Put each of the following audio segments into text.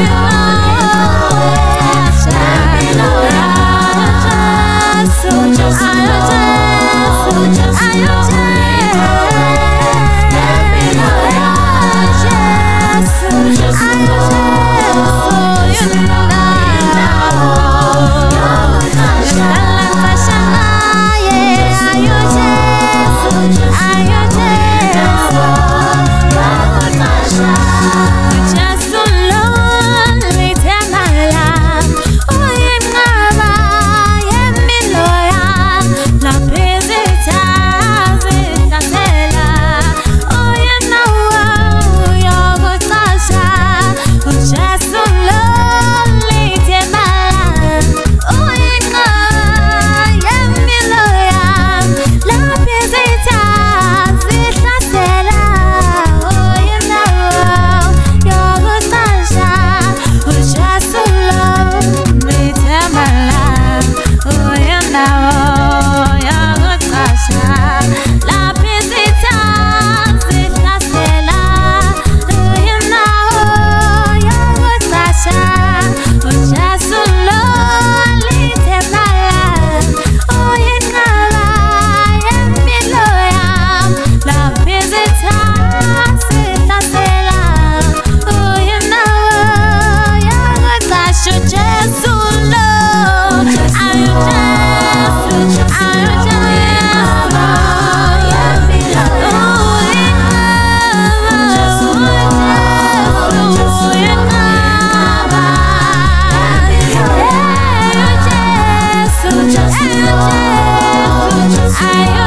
you. So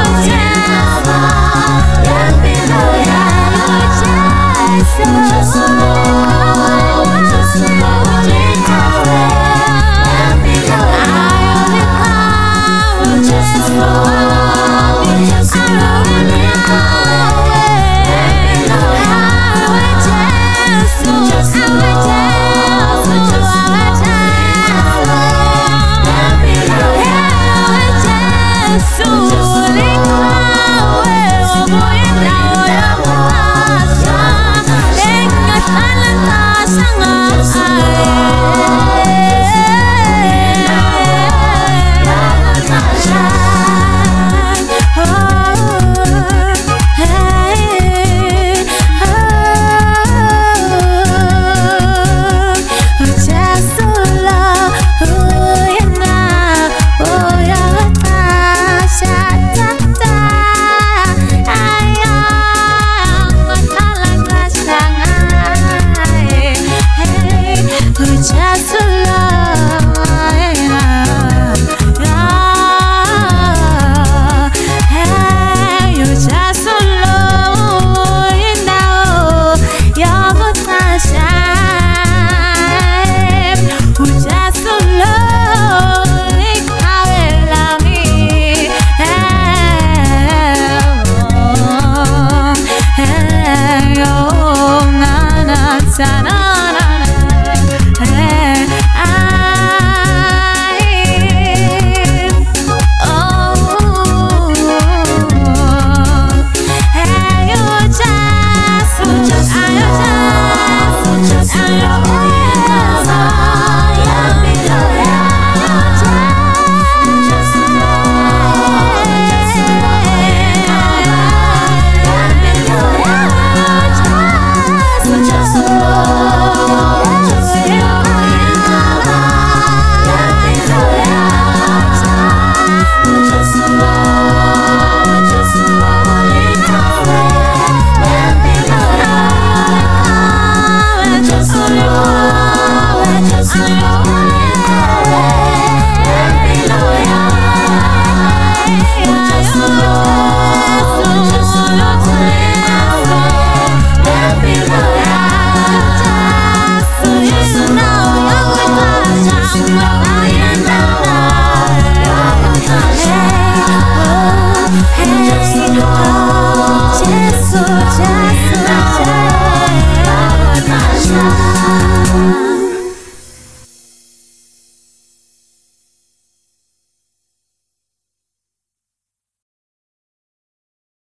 sana